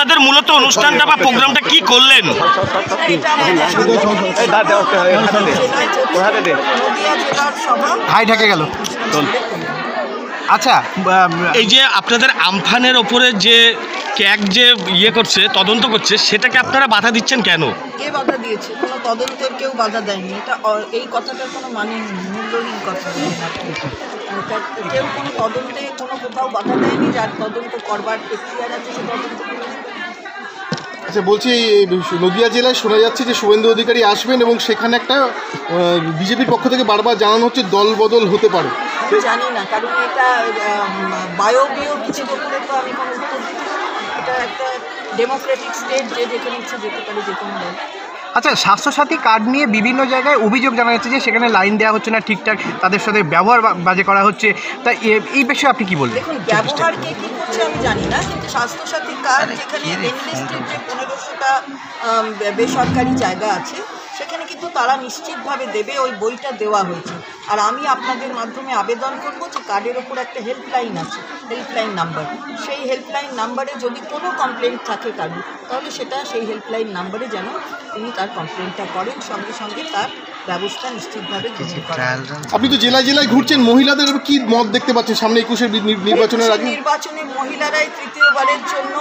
আপনাদের মূলত অনুষ্ঠানটা বা প্রোগ্রামটা কি করলেন? হাই ঢাকে গেল। আচ্ছা এই যে আপনাদের আমফানের ওপরে যে ক্যাক যে ইয়ে করছে তদন্ত করছে সেটাকে আপনারা বাধা দিচ্ছেন কেন? কে বাধা দিয়েছে? কোনো তদন্তের কেউ বাধা দেয়নি। এটা এই কথাটার কোনো মানে মূল্যহীন কথা। কেউ কোনো তদন্তে কোনো কোথাও বাধা দেয়নি যার তদন্ত করবার এখতিয়ার আছে সে তদন্ত করবে। আচ্ছা বলছি, নদিয়া জেলায় শোনা যাচ্ছে যে শুভেন্দু অধিকারী আসবেন এবং সেখানে একটা বিজেপির পক্ষ থেকে বারবার জানানো হচ্ছে দল বদল হতে পারে জানি না, কারণ এটা বায়ো কিছু করলে তো আমি। এটা একটা ডেমোক্রেটিক স্টেট যে যেখানে ইচ্ছে যেতে পারে, যে কোনো আচ্ছা স্বাস্থ্যসাথী কার্ড নিয়ে বিভিন্ন জায়গায় অভিযোগ জানা যাচ্ছে যে সেখানে লাইন দেওয়া হচ্ছে না ঠিকঠাক তাদের সাথে ব্যবহার বা- বাজে করা হচ্ছে। তা এই বিষয়ে আপনি কি বলবেন? দেখুন ব্যবহার কে কি করছে আমি জানি না কিন্তু স্বাস্থ্যসাথী কার্ড যেখানে এনলিস্টেড যে পনেরোশোটা বেসরকারি জায়গা আছে কিন্তু তারা নিশ্চিতভাবে দেবে ওই বইটা দেওয়া হয়েছে। আর আমি আপনাদের মাধ্যমে আবেদন করব যে কার্ডের ওপর একটা হেল্পলাইন আছে হেল্পলাইন নাম্বার সেই হেল্পলাইন নাম্বারে যদি কোনো কমপ্লেন থাকে কারুর তাহলে সেটা সেই হেল্পলাইন নাম্বারে যেন তিনি তার কমপ্লেনটা করেন সঙ্গে সঙ্গে তার ব্যবস্থা নিশ্চিতভাবে করা হয়। আপনি তো জেলায় জেলায় ঘুরছেন মহিলাদের কি মত দেখতে পাচ্ছেন? সামনে একুশের নির্বাচনের আগে নির্বাচনে মহিলারাই তৃতীয়বারের জন্য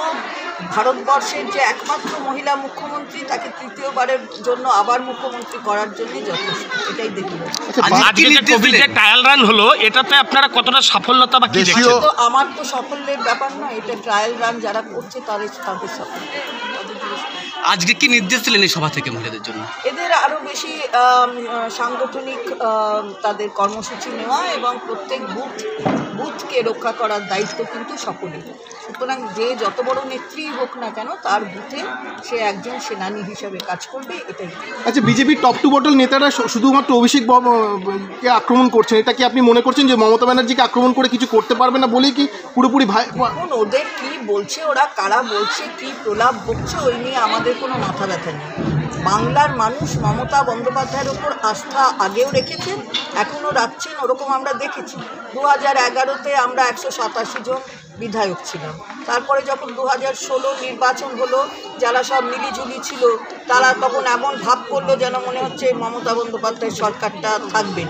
ভারতবর্ষের যে একমাত্র মহিলা মুখ্যমন্ত্রী তাকে তৃতীয়বারের জন্য আবার মুখ্যমন্ত্রী করার জন্য যথেষ্ট। এটাই দেখি। আচ্ছা আজকে যে কোভিড যে ট্রায়াল রান হলো এটাতে আপনারা কতটা সাফল্যতা বা কি দেখছেন তো আমার তো সাফল্যের ব্যাপার না এটা ট্রায়াল রান যারা করছে তাদের তাদের সাফল্য। আজকে কি নির্দেশ দিলেন এই সভা থেকে মহিলাদের জন্য? এদের আরও বেশি সাংগঠনিক তাদের কর্মসূচি নেওয়া এবং প্রত্যেক বুথ বুথকে রক্ষা করার দায়িত্ব কিন্তু সকলের। সুতরাং যে যত বড় নেত্রী হোক না কেন তার বুথে সে একজন সেনানী হিসাবে কাজ করবে এটাই। আচ্ছা বিজেপির টপ টু বটল নেতারা শুধুমাত্র অভিষেক কে আক্রমণ করছেন? এটা কি আপনি মনে করছেন যে মমতা ব্যানার্জিকে আক্রমণ করে কিছু করতে পারবে না বলেই কি পুরোপুরি ভাই ওদের কি বলছে, ওরা কারা বলছে, কি প্রলাপ বকছে, ওই নিয়ে আমাদের কোনো মাথা ব্যথা নেই। বাংলার মানুষ মমতা বন্দ্যোপাধ্যায়ের ওপর আস্থা আগেও রেখেছেন এখনও রাখছেন, ওরকম আমরা দেখেছি। দু হাজার এগারোতে আমরা একশো সাতাশি জন বিধায়ক ছিলাম। তারপরে যখন দু হাজার ষোলো নির্বাচন হলো, যারা সব মিলিঝুলি ছিল, তারা তখন এমন ভাব করল যেন মনে হচ্ছে মমতা বন্দ্যোপাধ্যায়ের সরকারটা থাকবে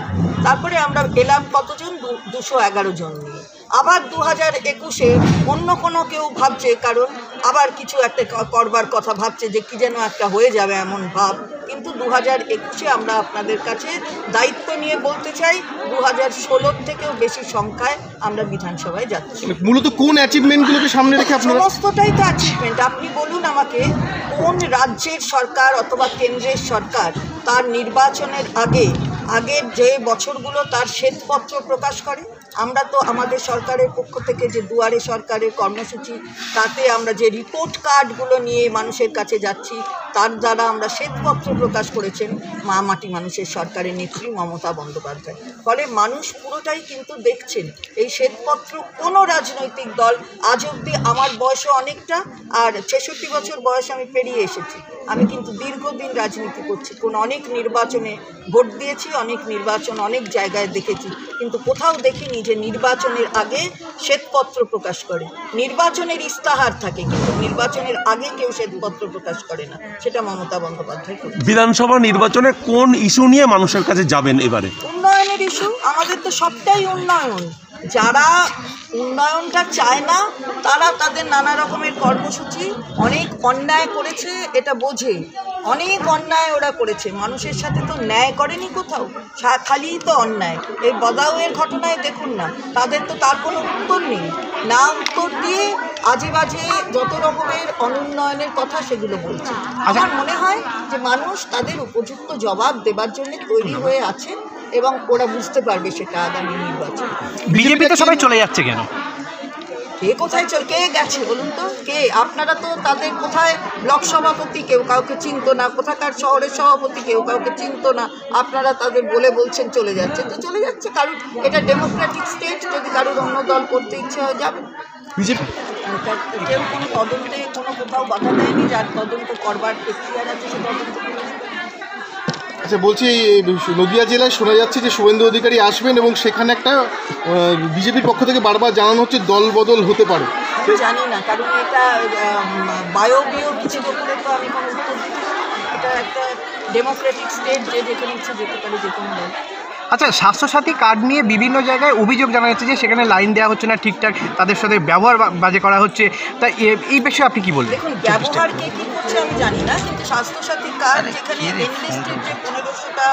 তারপরে আমরা এলাম কতজন? দুশো এগারো জন নিয়ে। আবার দু হাজার একুশে অন্য কোনো কেউ ভাবছে কারণ আবার কিছু একটা করবার কথা ভাবছে যে কি যেন একটা হয়ে যাবে এমন ভাব। কিন্তু দু হাজার একুশে আমরা আপনাদের কাছে দায়িত্ব নিয়ে বলতে চাই দু হাজার ষোলোর থেকেও বেশি সংখ্যায় আমরা বিধানসভায় যাচ্ছি। মূলত কোন অ্যাচিভমেন্টগুলোকে সামনে রেখে সমস্তটাই তো অ্যাচিভমেন্ট আপনি বলুন আমাকে কোন রাজ্যের সরকার অথবা কেন্দ্রের সরকার তার নির্বাচনের আগে আগের যে বছরগুলো তার শ্বেতপত্র প্রকাশ করে? আমরা তো আমাদের সরকারের পক্ষ থেকে যে দুয়ারে সরকারের কর্মসূচি, তাতে আমরা যে রিপোর্ট কার্ডগুলো নিয়ে মানুষের কাছে যাচ্ছি, তার দ্বারা আমরা শ্বেতপত্র প্রকাশ করেছেন মা মাটি মানুষের সরকারের নেত্রী মমতা বন্দ্যোপাধ্যায়। ফলে মানুষ পুরোটাই কিন্তু দেখছেন, এই শ্বেতপত্র কোনো রাজনৈতিক দল আজ অবধি আমার বয়সও অনেকটা, আর ছেষট্টি বছর বয়স আমি পেরিয়ে এসেছি। আমি কিন্তু দীর্ঘদিন রাজনীতি করছি। কোন অনেক নির্বাচনে ভোট দিয়েছি অনেক নির্বাচন অনেক জায়গায় দেখেছি। কিন্তু কোথাও দেখিনি যে নির্বাচনের আগে শ্বেতপত্র প্রকাশ করে। নির্বাচনের ইস্তাহার থাকে কিন্তু নির্বাচনের আগে কেউ শ্বেতপত্র প্রকাশ করে না। সেটা মমতা বন্দ্যোপাধ্যায় বিধানসভা নির্বাচনে কোন ইস্যু নিয়ে মানুষের কাছে যাবেন এবারে? উন্নয়নের ইস্যু আমাদের তো সবটাই উন্নয়ন। যারা উন্নয়নটা চায় না তারা তাদের নানা রকমের কর্মসূচি অনেক অন্যায় করেছে এটা বোঝে। অনেক অন্যায় ওরা করেছে। মানুষের সাথে তো ন্যায় করেনি কোথাও। খালিই তো অন্যায়। এই বদাউয়ের ঘটনায় দেখুন না। তাদের তো তার কোনো উত্তর নেই। না উত্তর দিয়ে আজে বাজে যত রকমের অনুন্নয়নের কথা সেগুলো বলছে। আমার মনে হয় যে মানুষ তাদের উপযুক্ত জবাব দেবার জন্য তৈরি হয়ে আছে এবং ওরা বুঝতে পারবে সেটা আগামী নির্বাচন। বিজেপিতে সবাই চলে যাচ্ছে কেন? কে কোথায় চল কে গেছে বলুন তো? কে? আপনারা তো তাদের কোথায় ব্লক সভাপতি কেউ কাউকে চিনতো না। কোথাকার শহরের সভাপতি কেউ কাউকে চিনতো না। আপনারা তাদের বলে বলছেন চলে যাচ্ছে। তো চলে যাচ্ছে কারণ এটা ডেমোক্রেটিক স্টেট যদি কারোর অন্য দল করতে ইচ্ছে হয় যাবে। বিজেপি। কেউ কোনো তদন্তে কোনো কোথাও বাধা দেয়নি। যার তদন্ত করবার এখতিয়ার আছে সে তদন্ত। আচ্ছা বলছি, নদিয়া জেলায় শোনা যাচ্ছে যে শুভেন্দু অধিকারী আসবেন এবং সেখানে একটা বিজেপির পক্ষ থেকে বারবার জানানো হচ্ছে দল বদল হতে পারে। জানি না, কারণ এটা বায়োবিও কিছু ব্যাপারে তো আমি কোনো উত্তর দিতে এটা একটা ডেমোক্রেটিক স্টেট যে যেখানে ইচ্ছে যেতে পারে, যে কোনো আচ্ছা স্বাস্থ্যসাথী কার্ড নিয়ে বিভিন্ন জায়গায় অভিযোগ জানা যাচ্ছে যে সেখানে লাইন দেওয়া হচ্ছে না ঠিকঠাক তাদের সাথে ব্যবহার বা- বাজে করা হচ্ছে। তা এই বিষয়ে আপনি কি বলবেন? দেখুন ব্যবহার কে কি করছে আমি জানি না কিন্তু স্বাস্থ্যসাথী কার্ড যেখানে এনলিস্টেড যে পনেরোশোটা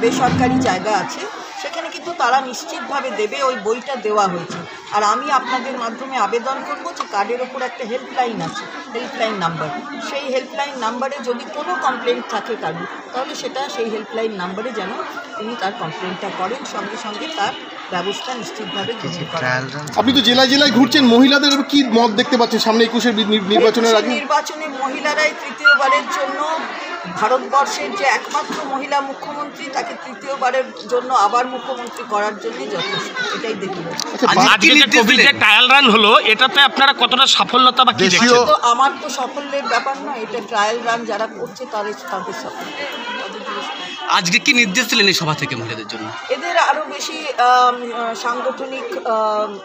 বেসরকারি জায়গা আছে সেখানে কিন্তু তারা নিশ্চিতভাবে দেবে ওই বইটা দেওয়া হয়েছে। আর আমি আপনাদের মাধ্যমে আবেদন করব যে কার্ডের ওপর একটা হেল্পলাইন আছে হেল্পলাইন নাম্বার সেই হেল্পলাইন নাম্বারে যদি কোনো কমপ্লেন্ট থাকে কারণ তাহলে সেটা সেই হেল্পলাইন নাম্বারে যেন তিনি তার কমপ্লেনটা করেন সঙ্গে সঙ্গে তার ব্যবস্থা নিশ্চিতভাবে আপনি তো জেলায় জেলায় ঘুরছেন মহিলাদের কি মত দেখতে পাচ্ছেন? সামনে একুশের নির্বাচনের আগে? নির্বাচনে মহিলারাই তৃতীয়বারের জন্য ভারতবর্ষের যে একমাত্র মহিলা মুখ্যমন্ত্রী তাকে তৃতীয়বারের জন্য আবার মুখ্যমন্ত্রী করার জন্য যথেষ্ট। এটাই দেখি আজকে আজকে যে কোভিড যে ট্রায়াল রান হলো এটাতে আপনারা কতটা সফলতা বা কি দেখছেন? তো আমার তো সাফল্যের ব্যাপার নয় এটা ট্রায়াল রান যারা করছে তাদের তাদের সাফল্য। আজকে কি নির্দেশ দিলেন এই সভা থেকে মহিলাদের জন্য? এদের আরও বেশি সাংগঠনিক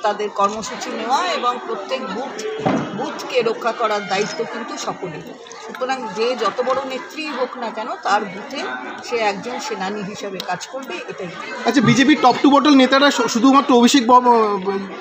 তাদের কর্মসূচি নেওয়া এবং প্রত্যেক বুথ বুথকে রক্ষা করার দায়িত্ব কিন্তু সকলের সুতরাং যে যত বড় নেত্রী হোক না কেন তার বুথে সে একজন সেনানী হিসাবে কাজ করবে এটাই। আচ্ছা বিজেপির টপ টু বটল নেতারা শুধুমাত্র অভিষেক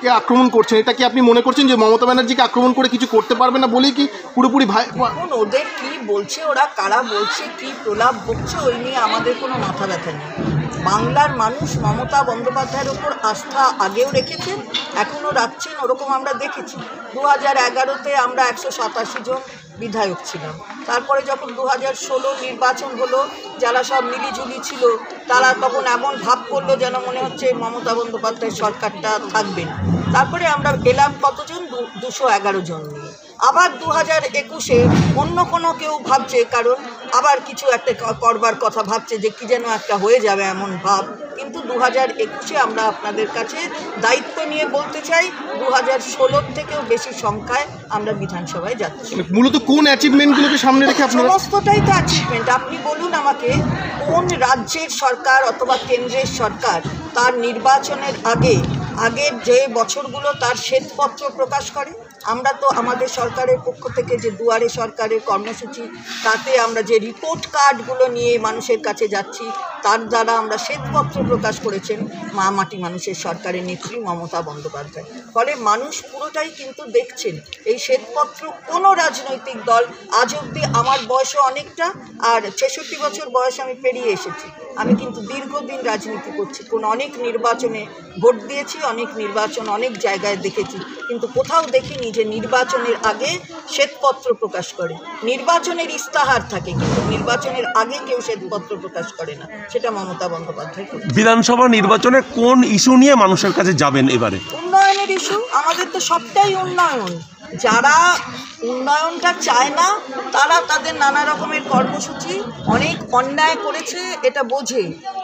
কে আক্রমণ করছেন এটা কি আপনি মনে করছেন যে মমতা ব্যানার্জিকে আক্রমণ করে কিছু করতে পারবে না বলেই কি পুরোপুরি ভাই এখন ওদের কি বলছে ওরা কারা বলছে কি প্রলাপ বকছে ওই নিয়ে আমাদের কোনো মাথা ব্যথা নেই। বাংলার মানুষ মমতা বন্দ্যোপাধ্যায়ের ওপর আস্থা আগেও রেখেছেন, এখনও রাখছেন, ওরকম আমরা দেখেছি। দু হাজার এগারোতে আমরা একশো সাতাশি জন বিধায়ক ছিলাম। তারপরে যখন দু হাজার ষোলো নির্বাচন হলো, যারা সব মিলিজুলি ছিল, তারা তখন এমন ভাব করল যেন মনে হচ্ছে মমতা বন্দ্যোপাধ্যায়ের সরকারটা থাকবে না। তারপরে আমরা এলাম কতজন? দুশো এগারো জন নিয়ে। আবার দু হাজার একুশে অন্য কোনো কেউ ভাবছে কারণ আবার কিছু একটা করবার কথা ভাবছে যে কি যেন একটা হয়ে যাবে এমন ভাব। কিন্তু দু হাজার একুশে আমরা আপনাদের কাছে দায়িত্ব নিয়ে বলতে চাই দু হাজার ষোলোর থেকেও বেশি সংখ্যায় আমরা বিধানসভায় যাচ্ছি। মূলত কোন অ্যাচিভমেন্টগুলোকে সামনে রেখে আপনারা সমস্তটাই তো অ্যাচিভমেন্ট আপনি বলুন আমাকে কোন রাজ্যের সরকার অথবা কেন্দ্রের সরকার তার নির্বাচনের আগে আগের যে বছরগুলো তার শ্বেতপত্র প্রকাশ করে, আমরা তো আমাদের সরকারের পক্ষ থেকে যে দুয়ারে সরকারের কর্মসূচি, তাতে আমরা যে রিপোর্ট কার্ডগুলো নিয়ে মানুষের কাছে যাচ্ছি, তার দ্বারা আমরা শ্বেতপত্র প্রকাশ করেছেন মা মাটি মানুষের সরকারের নেত্রী মমতা বন্দ্যোপাধ্যায়। ফলে মানুষ পুরোটাই কিন্তু দেখছেন, এই শ্বেতপত্র কোনো রাজনৈতিক দল আজ অবধি আমার বয়সও অনেকটা, আর ছেষট্টি বছর বয়স আমি পেরিয়ে এসেছি। আমি কিন্তু দীর্ঘদিন রাজনীতি করছি। কোন অনেক নির্বাচনে ভোট দিয়েছি অনেক নির্বাচন অনেক জায়গায় দেখেছি। কিন্তু কোথাও দেখিনি যে নির্বাচনের আগে শ্বেতপত্র প্রকাশ করে। নির্বাচনের ইস্তাহার থাকে কিন্তু নির্বাচনের আগে কেউ শ্বেতপত্র প্রকাশ করে না। সেটা মমতা বন্দ্যোপাধ্যায় বিধানসভা নির্বাচনে কোন ইস্যু নিয়ে মানুষের কাছে যাবেন এবারে? উন্নয়নের ইস্যু আমাদের তো সবটাই উন্নয়ন। যারা উন্নয়নটা চায় না তারা তাদের নানা রকমের কর্মসূচি অনেক অন্যায় করেছে এটা বোঝে।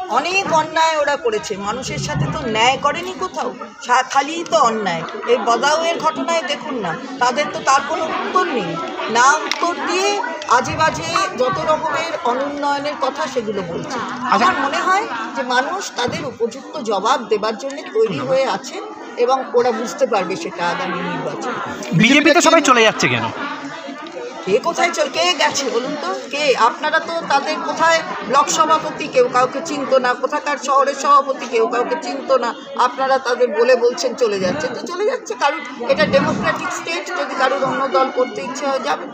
অনেক অন্যায় ওরা করেছে। মানুষের সাথে তো ন্যায় করেনি কোথাও। খালিই তো অন্যায়। এই বদাউয়ের ঘটনায় দেখুন না। তাদের তো তার কোনো উত্তর নেই। না উত্তর দিয়ে আজে বাজে যত রকমের অনুন্নয়নের কথা সেগুলো বলছে। আমার মনে হয় যে মানুষ তাদের উপযুক্ত জবাব দেবার জন্য তৈরি হয়ে আছে এবং ওরা বুঝতে পারবে সেটা আগামী নির্বাচন। বিজেপিতে সবাই চলে যাচ্ছে কেন? কে কোথায় চল কে গেছে বলুন তো? কে? আপনারা তো তাদের কোথায় ব্লক সভাপতি কেউ কাউকে চিনতো না কোথাকার শহরের সভাপতি কেউ কাউকে চিনতো না আপনারা তাদের বলে বলছেন চলে যাচ্ছে। তো চলে যাচ্ছে কারণ এটা ডেমোক্রেটিক স্টেট যদি কারোর অন্য দল করতে ইচ্ছে হয় যাবে।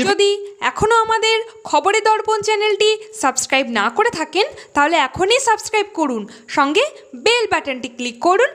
যদি এখনও আমাদের খবরে দর্পণ চ্যানেলটি সাবস্ক্রাইব না করে থাকেন তাহলে এখনই সাবস্ক্রাইব করুন। সঙ্গে বেল বাটনটি ক্লিক করুন।